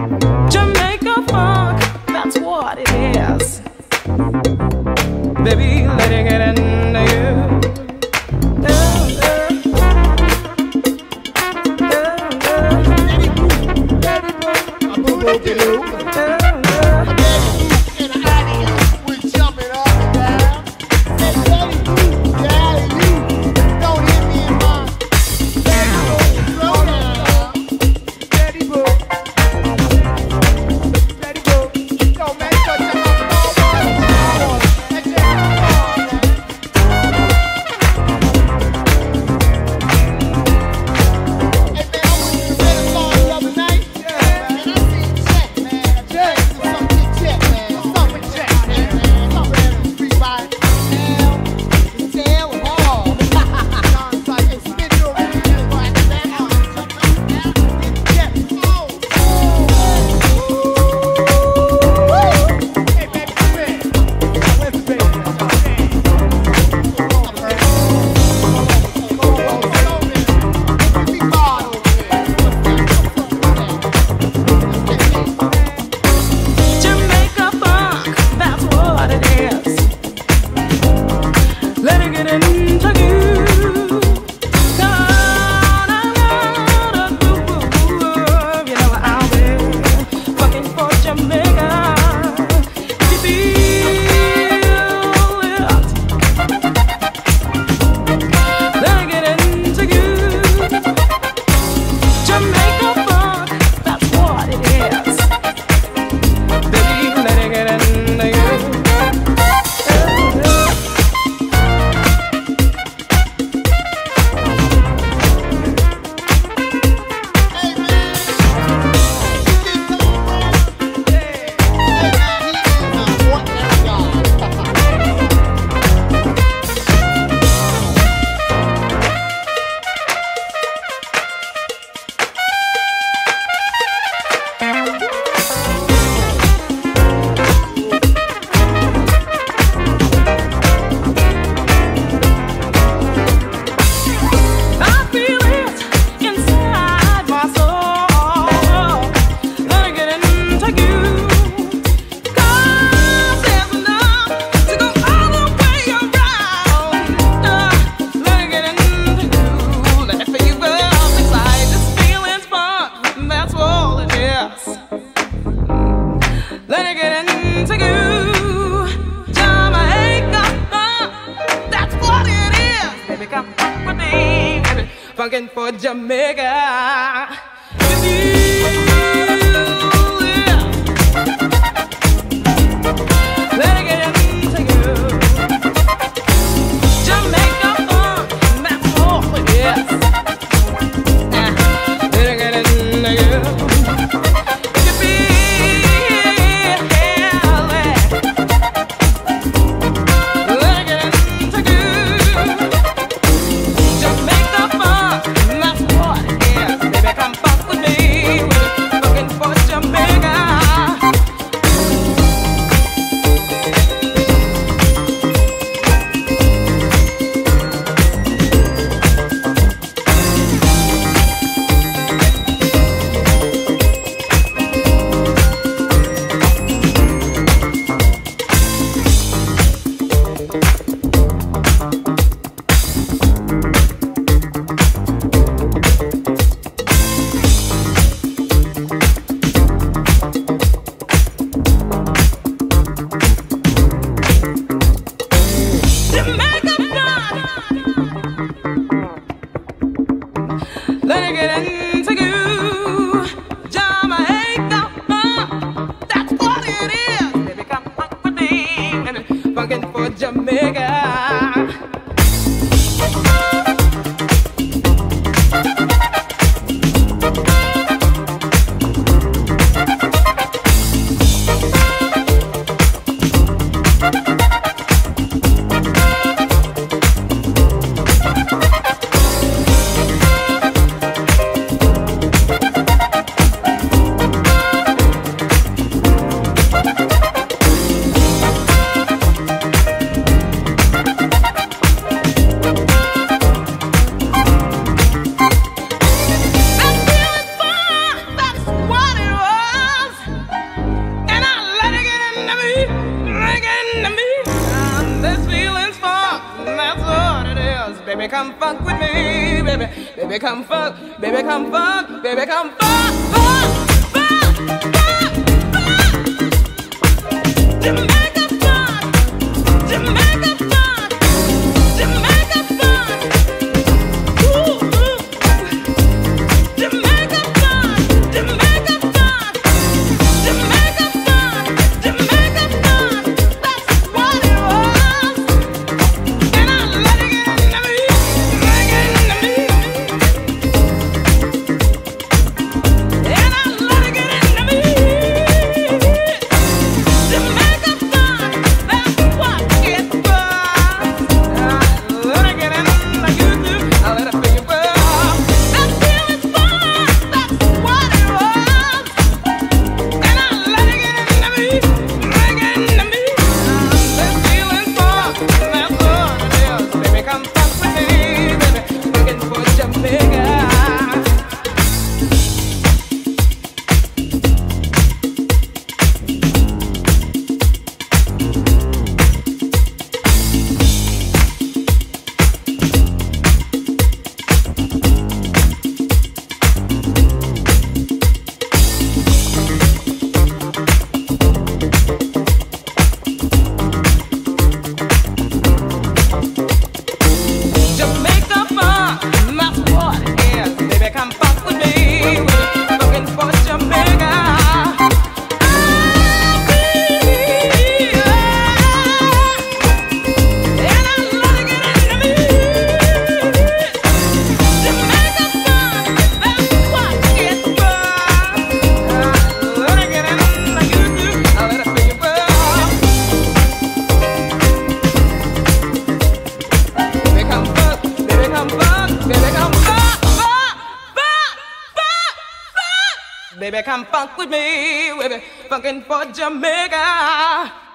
Jamaica funk, that's what it is. Baby, letting it into you. Jamaica. to me, to me. This feeling's that's what it is. Baby, come funk with me, baby. Baby, come funk, baby, come funk, baby, come fuck. Fuck, fuck, fuck, fuck, funk. Baby, come funk with me. We be funkin' for Jamaica.